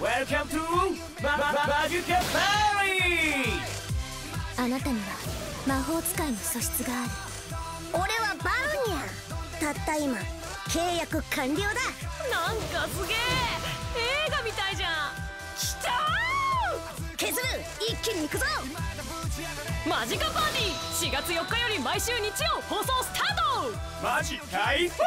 Welcome to マママジカパリあなたには魔法使いの素質がある。俺はバルニャたった今契約完了だ。なんかすげえ。映画みたいじゃん。きたケズル一気に行くぞ！マジカパーティー！4月4日より毎週日曜放送スタート！マジ台風